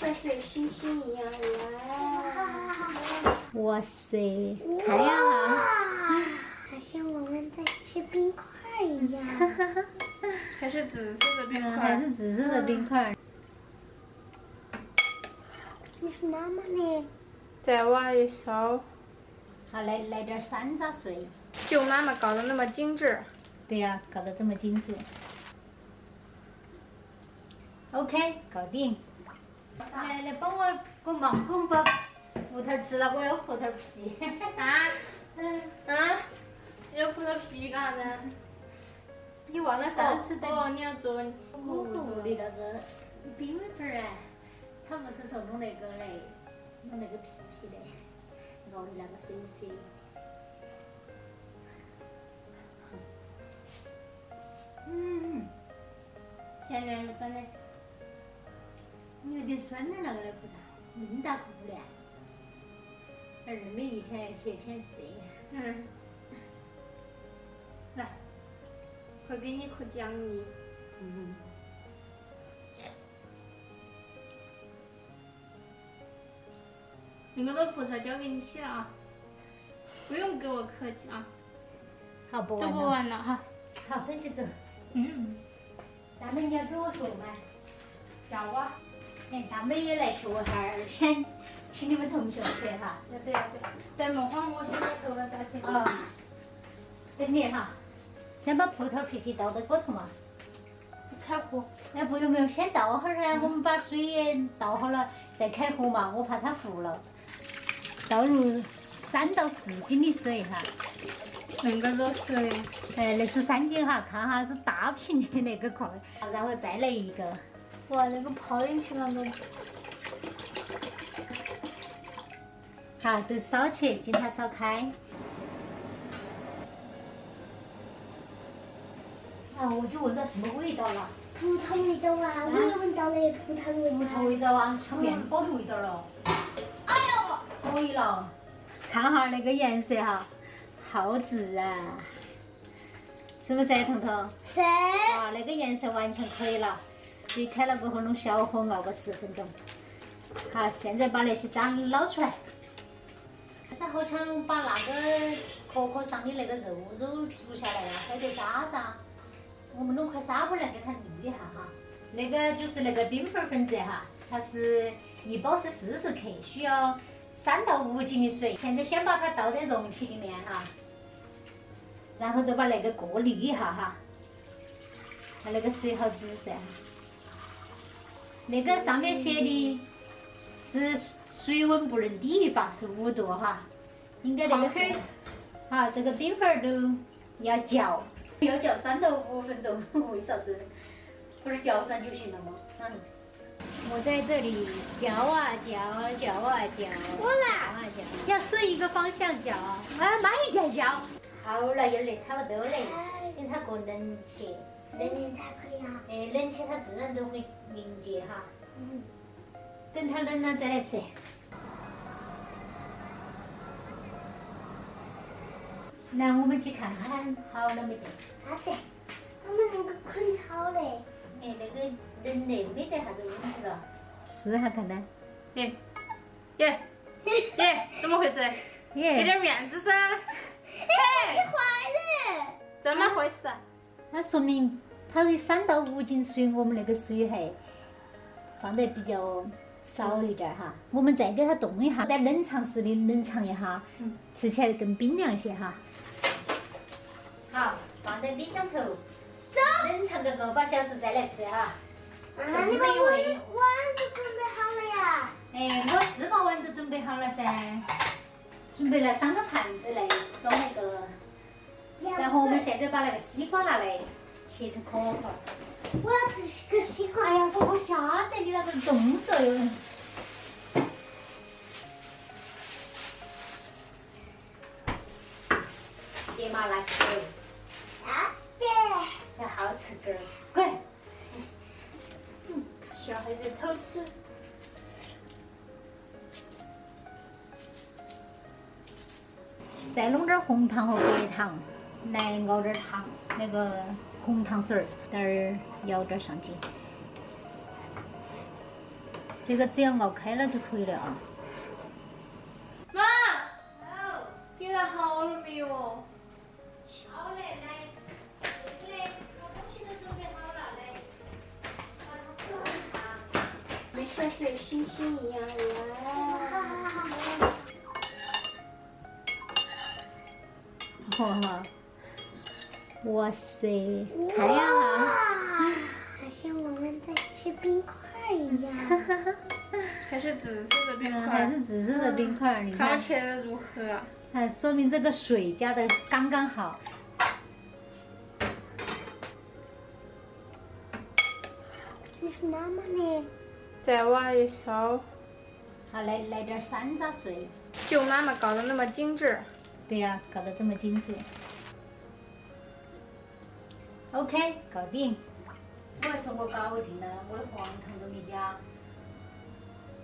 像是有星星一样哇！哇塞，看呀，好像我们在吃冰块一样。还是紫色的冰嗯，块，还是紫色的冰块。你是妈妈呢？再挖一勺，好，来来点山楂水。就妈妈搞得那么精致。对呀、搞得这么精致。OK，搞定。来来，帮我给我忙活把葡萄吃了，我要葡萄皮。啊？嗯啊？要葡萄皮干啥子？你忘了上次的哦，你要做糊糊的那个冰粉儿啊？他不是说弄那个来，弄那个皮皮的，熬的那个水水。嗯，甜的有酸的。有点酸点儿那个的葡萄，硬大不了。二妹一天写一篇字。嗯。来，快给你颗奖励。嗯。那么多葡萄交给你洗了啊，不用给我客气啊，好，不都不玩了。玩了哈。好，那就走。嗯，大妹，你要给我说吗？要啊，哎，大妹也来学哈儿，先请你们同学吃哈。要得要得。等会儿我先把头发扎起。哦，等你哈，先把葡萄皮皮倒到锅头嘛。开火。哎，不用不用，先倒会儿噻，我们把水也倒好了再开火嘛，我怕它糊了。倒入三到四斤的水哈，恁个多水。哎，那是三斤哈，看哈是大瓶的那个块，然后再来一个。哇，那个泡进去那个。好，都烧起，经它烧开。啊，我就闻到什么味道了？葡萄味道啊，我也闻到了葡萄味葡萄味道啊，像面包的味道了。哎呦，可以了，看哈那个颜色哈，好自然，是不是啊，彤彤？是。哇，那个颜色完全可以了。水开了过后，弄小火熬个十分钟。好，现在把那些渣捞出来。但是好像把那个壳壳上的那个肉肉煮下来了，还有点渣渣。我们弄块纱布来给它沥一下哈。那个就是那个冰粉粉子哈，它是一包是四十克，需要三到五斤的水。现在先把它倒在容器里面哈，然后就把那个过滤一下哈。看那个水好紫噻，那个上面写的是水温不能低于八十五度哈，应该那个是放开。好，这个冰粉儿都要搅，要搅三到五分钟，为啥子？不是搅上就行了吗？嗯，我在这里搅啊搅，搅啊搅，我啦搅啊搅，要顺一个方向搅，啊，慢一点搅。好了，有嘞，差不多嘞，等它过冷却，冷气才可以啊。哎，冷却它自然都会凝结哈。嗯。等它冷了再来吃。来，我们去看看好了没得。好的，我们那个捆好嘞。哎，那个人嘞没得啥子问题了。试下看看。耶耶耶，怎么回事？给耶，点面子噻。哎，吃坏了。怎么回事？那说明它的三到五斤水，我们那个水还放得比较少一点儿哈。我们再给它冻一下，在冷藏室里冷藏一下，嗯吃起来更冰凉些哈。好，放在冰箱头，走。冷藏个个把小时再来吃哈。啊，你把碗碗都准备好了呀？哎，我四个碗都准备好了噻，准备了三个盘子来装那个。然后我们现在把那个西瓜拿来切成颗块。我要吃个西瓜。哎呀，我不晓得你那个动作哟。别嘛拿起来，啊，对。要好吃点儿。滚！小孩子偷吃。再弄点红糖和白糖，来熬点糖，那个红糖水儿，等儿舀点上去。这个只要熬开了就可以了啊。妈，给它好了没有？好嘞，来，这个嘞，把东西都准备好了，来，把它放上。没像是有星星一样哇，哇塞，看呀，哇，好像我们在吃冰块一样。还是紫色的冰嗯，块还。是紫色的冰块儿，你看，看起来如何啊？哎，说明这个水加的刚刚好。你是妈妈呢？再挖一勺，好，来来点山楂水。就妈妈搞得那么精致。对呀、搞得这么精致。OK，搞定。我还说我搞定了，我的黄糖都没加。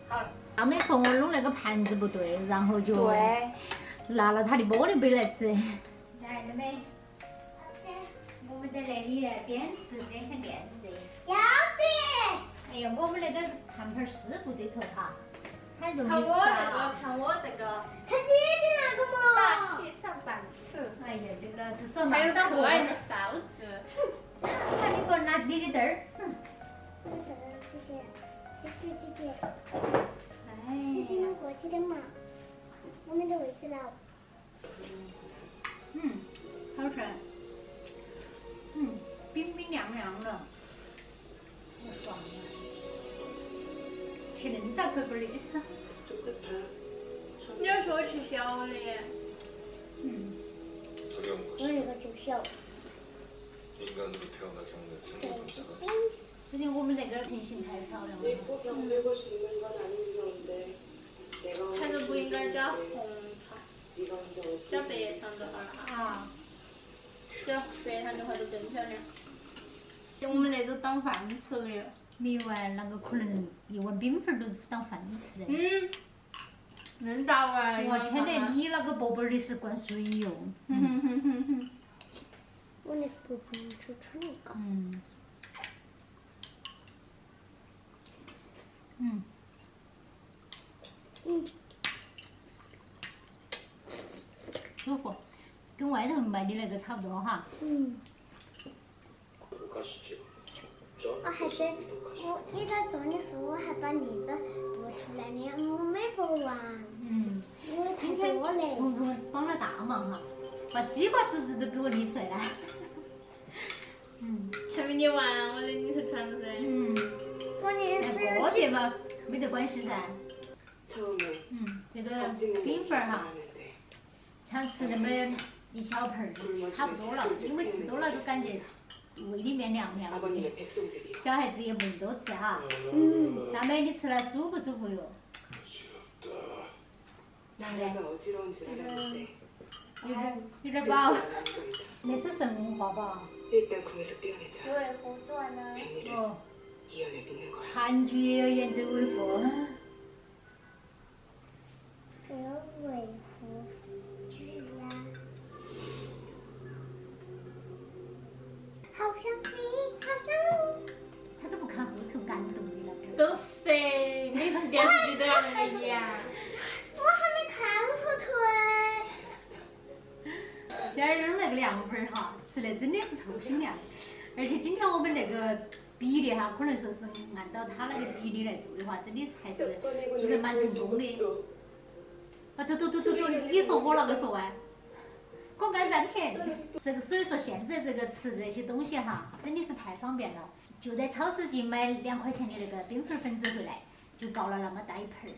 好了，他们说我弄那个盘子不对，然后就对，拿了他的玻璃杯来吃。来，妹妹，我们在那里呢，边吃边看电视。要得。哎呀，我们那个盘盘是不对头哈，他容易看我这个，看我这个，看姐姐那个嘛大。气上档次，哎呀，这个只转还有到我。可爱的勺子。看你给我拿你的灯儿。哼谢谢，谢谢姐姐。哎姐姐能过去的。嘛？我们的。位置了。嗯，好吃。嗯，冰冰凉凉的，好爽啊！吃恁大块块的。你要说吃小的，嗯，我这个助手。对，最近我们那个甜心太漂亮了。他就不应该加红糖，加白糖的好啊。加白糖的话就更漂亮。我们那都当饭吃的。没有啊，啷个可能一碗冰粉都当饭吃？嗯。能咋玩？我天嘞！你那个包包的是灌水哟。我个。嗯。嗯。嗯。舒服，跟外头卖的那个差不多哈。嗯。我还是我你在做的时候，我还把那个。出来你还没布完，嗯，今天我来，彤彤帮了大忙哈，把西瓜籽籽都给我理出来了，嗯，还没理完，我里里头穿了噻，嗯，过年，过节嘛，没得关系噻，嗯，这个冰粉儿哈，像吃那么一小盆儿就差不多了，因为吃多了都感觉。胃里面凉凉的，小孩子也不能多吃哈。嗯，大妹，你吃了舒不舒服哟？难的。有点，有点饱。那是神话吧？对。哦。韩剧也要认真维护。吃的真的是透心凉。而且今天我们那个比例哈，可能说是按照他那个比例来做的话，真的是还是做得蛮成功的。啊，对对对对对，你说我那个说完，果干粘甜。这个所以说现在这个吃这些东西哈，真的是太方便了，就在超市去买两块钱的那个冰粉儿粉子回来，就搞了那么大一盆儿。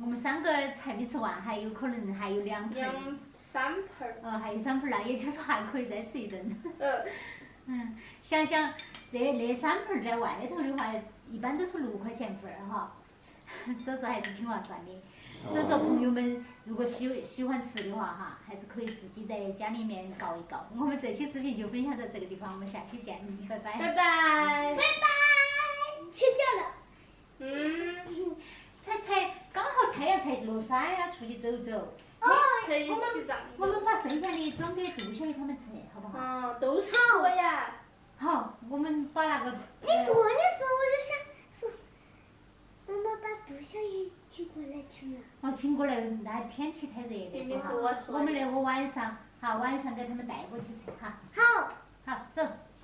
我们三个才没吃完，还有可能还有两盆儿。两三盆儿。哦，还有三盆儿，那也就是说还可以再吃一顿。呃，嗯，想想这那三盆儿在外头的话，一般都是六块钱份儿哈，所以说还是挺划算的。所以说朋友们如果喜喜欢吃的话哈，还是可以自己在家里面搞一搞。我们这期视频就分享到这个地方，我们下期见，拜拜。拜拜。拜拜，睡觉了。嗯。才才刚好太阳才落山呀，出去走走。哦，可以起帐我们把剩下的装给杜小姨他们吃，好不好？啊，都是我呀。好，我们把那个。你做的时候我就想说，妈妈把杜小姨请过来吃了。哦，请过来，那天气太热了我们那个晚上，好晚上给他们带过去吃哈。好。好，走。